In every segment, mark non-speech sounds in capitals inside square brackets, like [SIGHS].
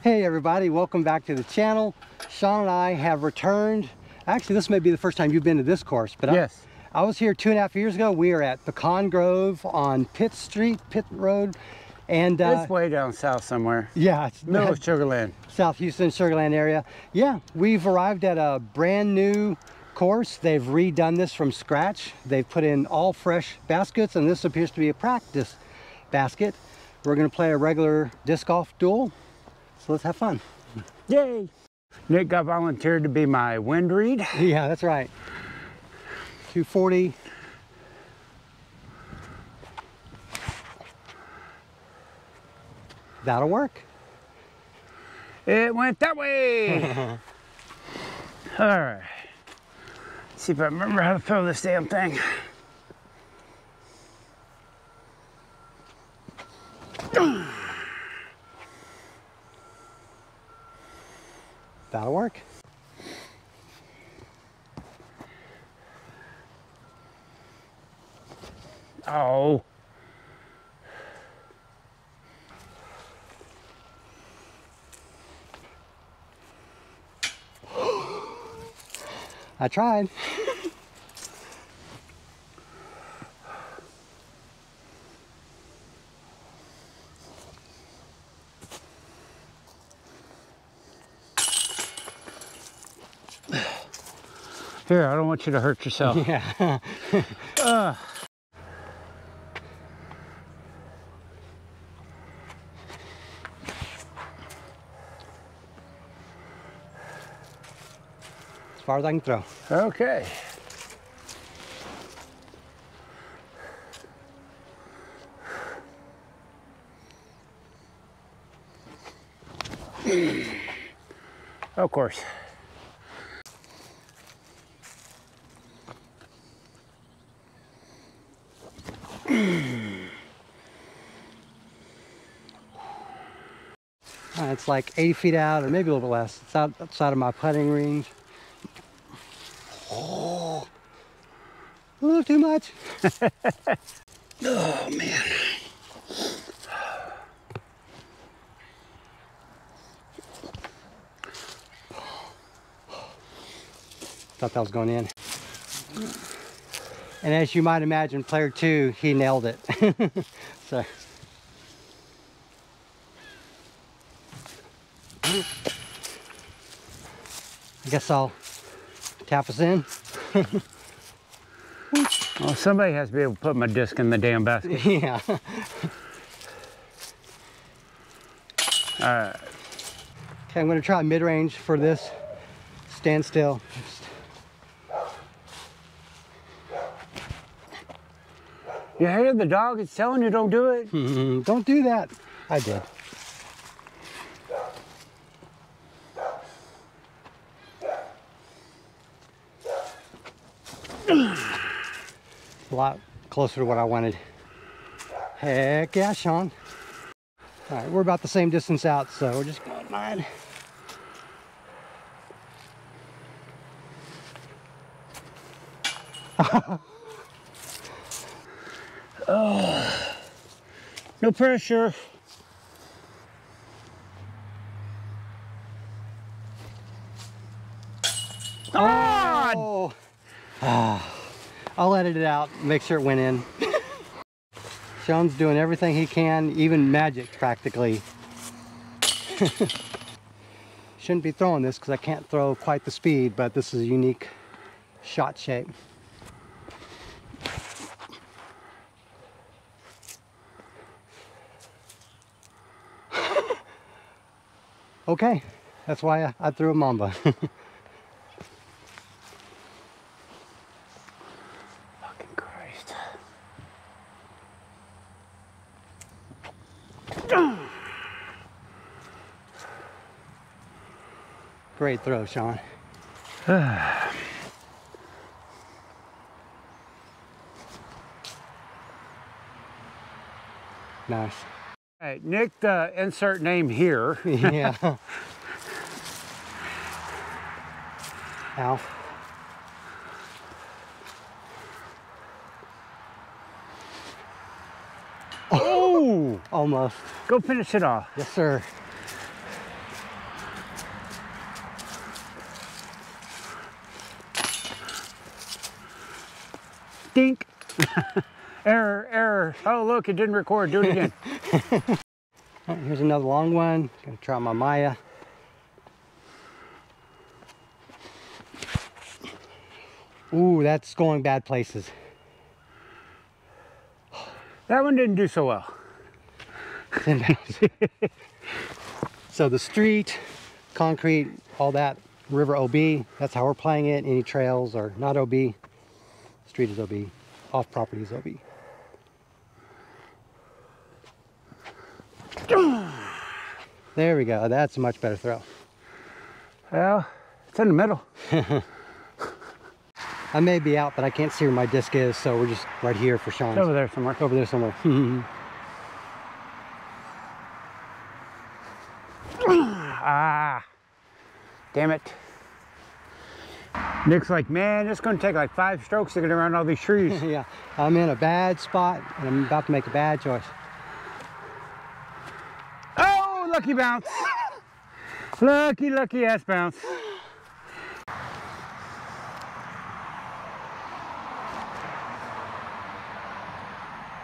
Hey everybody, welcome back to the channel. Sean and I have returned. Actually, this may be the first time you've been to this course, but yes. I, I was here two and a half years ago. We are at Pecan Grove on Pitt Street, Pitt Road. And uh, it's way down south somewhere. Yeah, it's middle of [LAUGHS] Sugarland. South Houston, Sugarland area. Yeah, we've arrived at a brand new course. They've redone this from scratch. They've put in all fresh baskets, and this appears to be a practice basket. We're gonna play a regular disc golf duel. So let's have fun. Yay! Nick got volunteered to be my wind read. Yeah, that's right. 240. That'll work. It went that way. [LAUGHS] All right. See if I remember how to throw this damn thing. That'll work. Oh. [GASPS] I tried. Here, I don't want you to hurt yourself. [LAUGHS] Yeah. [LAUGHS] uh. Far as I can throw. Okay. of course. Uh, it's like 80 feet out or maybe a little bit less. It's outside of my putting range. Oh, a little too much. [LAUGHS] oh man. Thought that was going in. And as you might imagine, player two, he nailed it. [LAUGHS] so. I guess I'll tap us in. [LAUGHS] well, somebody has to be able to put my disc in the damn basket. [LAUGHS] Yeah. All right. Okay, I'm gonna try mid-range for this. Stand still. You hear the dog is telling you don't do it? [LAUGHS] Don't do that. I did. [CLEARS THROAT] a lot closer to what I wanted. Heck yeah, Sean. All right, we're about the same distance out, so we're just going mine. [LAUGHS] oh, no pressure. Oh! oh. I'll edit it out, make sure it went in. Sean's doing everything he can, even magic practically. [LAUGHS] Shouldn't be throwing this because I can't throw quite the speed, but this is a unique shot shape. [LAUGHS] okay, that's why I, I threw a mamba. [LAUGHS] Great throw, Sean. [SIGHS] nice. All right, Nick, the insert name here. [LAUGHS] [LAUGHS] yeah. Alf. Oh! Almost. Go finish it off. Yes, sir. Dink. [LAUGHS] error, error. Oh, look, it didn't record. Do it again. [LAUGHS] [LAUGHS] here's another long one. Gonna try my Maya. Ooh, that's going bad places. That one didn't do so well. [LAUGHS] so the street, concrete, all that, river OB, that's how we're playing it. Any trails are not OB. Street is OB. Off property is OB. There we go. That's a much better throw. Well, it's in the middle. [LAUGHS] I may be out, but I can't see where my disc is, so we're just right here for Sean's. It's over there somewhere. Over there somewhere. [LAUGHS] damn it. Nick's like, man, it's gonna take like five strokes to get around all these trees. [LAUGHS] yeah, I'm in a bad spot, and I'm about to make a bad choice. Oh, lucky bounce. [LAUGHS] lucky, lucky ass bounce.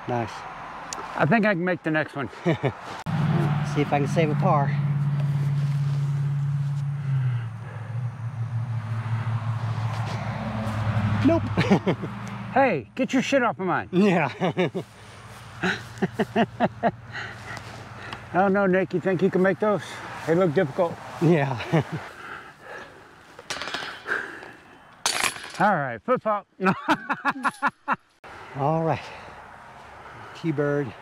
Nice. I think I can make the next one. [LAUGHS] See if I can save a par. Nope. [LAUGHS] hey, get your shit off of mine. Yeah. [LAUGHS] oh no, Nick, you think you can make those? They look difficult. yeah. [LAUGHS] All right, foot pop. All right. Teebird.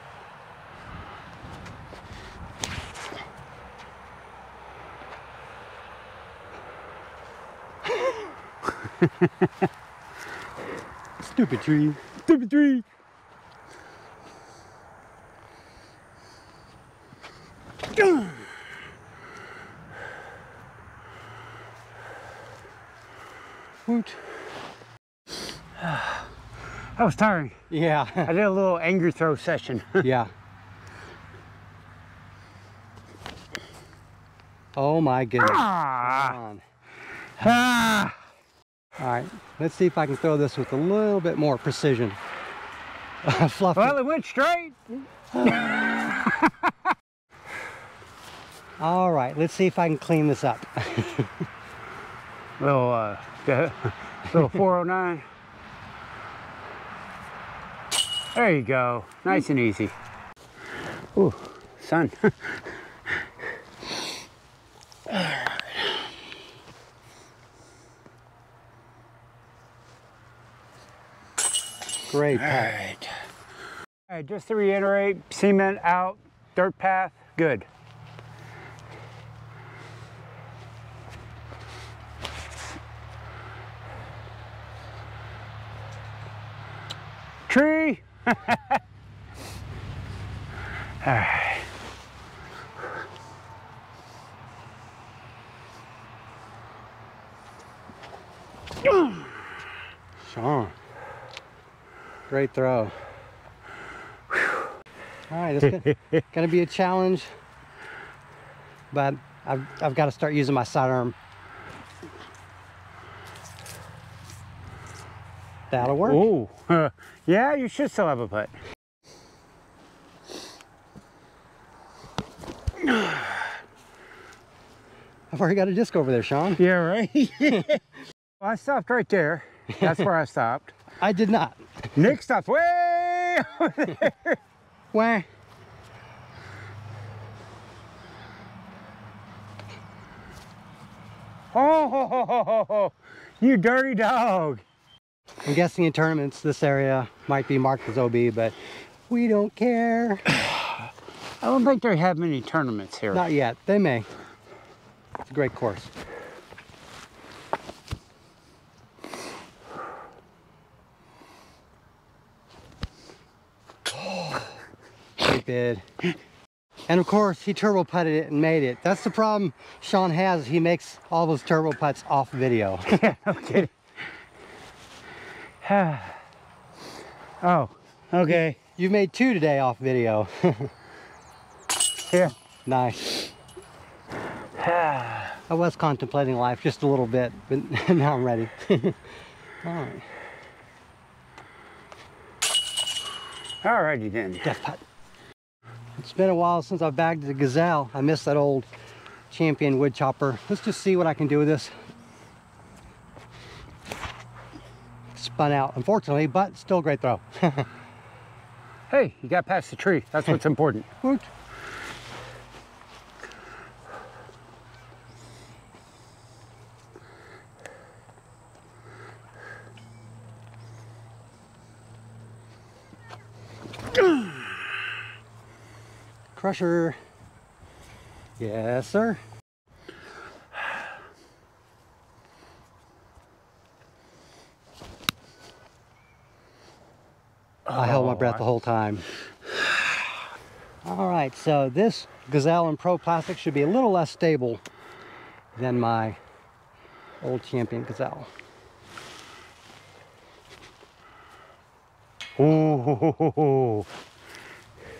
Stupid tree. Stupid tree. Woot. [SIGHS] That was tiring. Yeah. I did a little anger throw session. [LAUGHS] yeah. Oh my goodness. ah, Come on. ah. All right, let's see if I can throw this with a little bit more precision. [LAUGHS] Fluffy. Well, it went straight. [LAUGHS] All right, let's see if I can clean this up. [LAUGHS] Little, uh, little 409. There you go. Nice and easy. Ooh, sun. Great All right. All right, just to reiterate, cement out, dirt path, good. Tree. [LAUGHS] All right. Sean. Great throw. All right, it's gonna, [LAUGHS] gonna be a challenge, but I've, I've got to start using my sidearm. That'll work. Oh, [LAUGHS] yeah, you should still have a putt. I've already got a disc over there, Sean. Yeah, right. [LAUGHS] well, I stopped right there. That's where I stopped. I did not. Nick stopped way over there. Where? Oh, ho, ho, ho, ho, ho. you dirty dog. I'm guessing in tournaments this area might be marked as OB, but we don't care. I don't think they have many tournaments here. Not yet. They may. It's a great course. Bid. And of course, he turbo putted it and made it. That's the problem Sean has. He makes all those turbo putts off video. [LAUGHS] [LAUGHS] yeah, no kidding. [SIGHS] oh, okay. You've made two today off video. Here. [LAUGHS] nice. [SIGHS] I was contemplating life just a little bit, but now I'm ready. All right. All righty then. Death putt. It's been a while since I've bagged the gazelle. I miss that old champion wood chopper. Let's just see what I can do with this. Spun out, unfortunately, but still a great throw. [LAUGHS] Hey, you got past the tree. That's what's [LAUGHS] important. Woot. [CLEARS THROAT] Crusher. Yes, sir. I held my breath the whole time. All right, so this Gazelle and Pro Plastic should be a little less stable than my old Champion Gazelle. Ooh,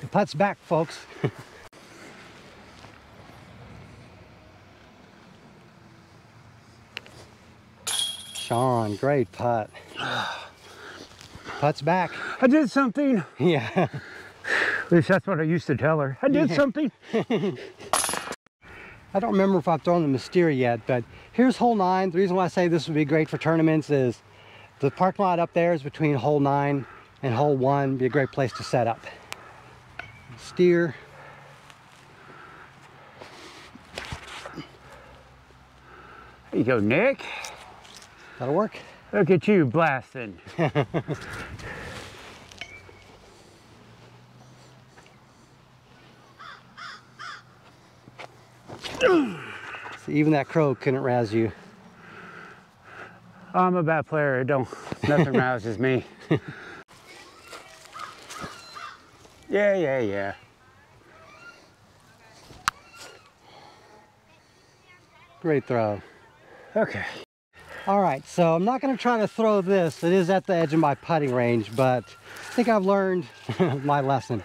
the putt's back, folks. [LAUGHS] Sean, great putt. [SIGHS] Putt's back. I did something. Yeah. At least that's what I used to tell her. I did something. [LAUGHS] I don't remember if I've thrown the Mysteria yet, but here's hole nine. The reason why I say this would be great for tournaments is the parking lot up there is between hole nine and hole one. Be a great place to set up. Steer. There you go, Nick. That'll work. Look at you blasting. [LAUGHS] So even that crow couldn't rouse you. I'm a bad player. It don't nothing [LAUGHS] rouses me. Yeah, yeah, yeah. Great throw. Okay. All right, so I'm not gonna try to throw this. It is at the edge of my putting range, but I think I've learned [LAUGHS] my lesson.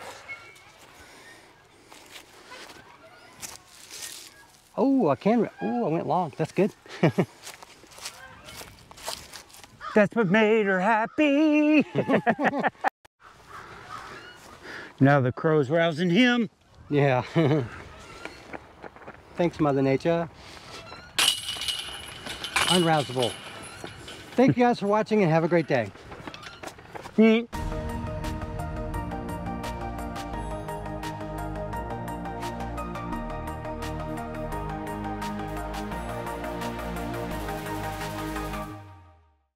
Oh, I can, oh, I went long. That's good. [LAUGHS] That's what made her happy. [LAUGHS] now the crow's rousing him. Yeah. [LAUGHS] Thanks, Mother Nature. Unrousable. Thank you guys for watching and have a great day. Yeet.